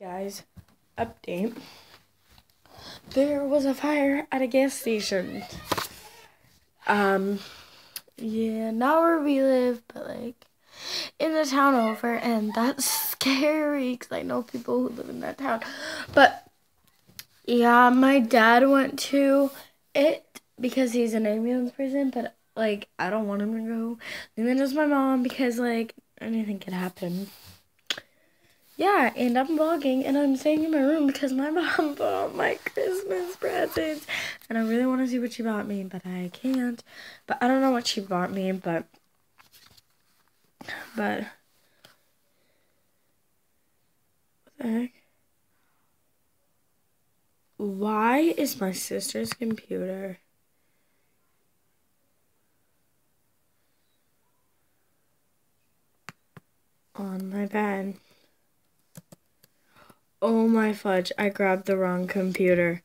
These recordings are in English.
Guys, update. There was a fire at a gas station. Um, yeah, not where we live, but like in the town over, and that's scary because I know people who live in that town. But yeah, my dad went to it because he's an ambulance person, but like I don't want him to go. And then there's my mom because like anything could happen. Yeah, and I'm vlogging and I'm staying in my room because my mom bought my Christmas presents. And I really want to see what she bought me, but I can't. But I don't know what she bought me, but but what the heck? Why is my sister's computer on my bed? Oh my fudge, I grabbed the wrong computer.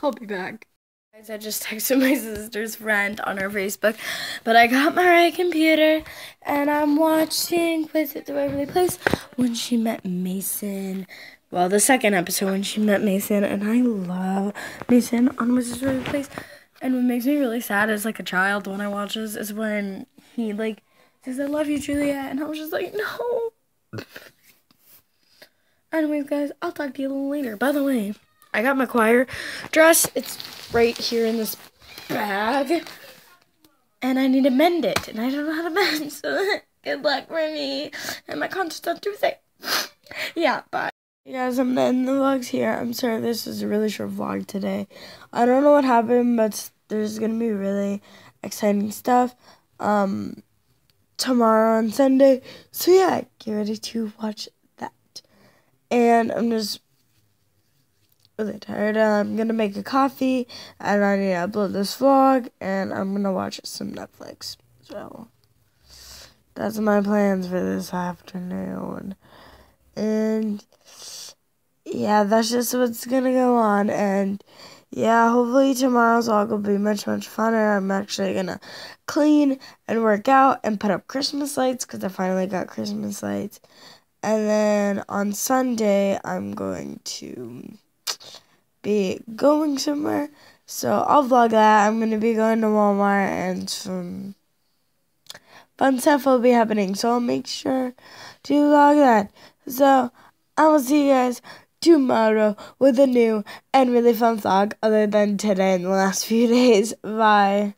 I'll be back. Guys, I just texted my sister's friend on her Facebook, but I got my right computer and I'm watching Wizards of the Waverly Place when she met Mason. Well, the second episode when she met Mason, and I love Mason on the Waverly Place. And what makes me really sad as like a child when I watch this is when he like says, I love you, Juliet, and I was just like, no. Anyways, guys, I'll talk to you later. By the way, I got my choir dress. It's right here in this bag. And I need to mend it. And I don't know how to mend. So good luck for me. And my concert's on Tuesday. yeah, bye. Hey guys, I'm ending the vlogs here. I'm sorry this is a really short vlog today. I don't know what happened, but there's going to be really exciting stuff um, tomorrow on Sunday. So yeah, get ready to watch and I'm just really tired. Uh, I'm gonna make a coffee, and I need to upload this vlog, and I'm gonna watch some Netflix. So that's my plans for this afternoon, and yeah, that's just what's gonna go on, and. Yeah, hopefully tomorrow's vlog will be much, much funner. I'm actually to clean and work out and put up Christmas lights because I finally got Christmas lights. And then on Sunday, I'm going to be going somewhere. So I'll vlog that. I'm going to be going to Walmart and some fun stuff will be happening. So I'll make sure to vlog that. So I will see you guys tomorrow with a new and really fun vlog other than today and the last few days. Bye.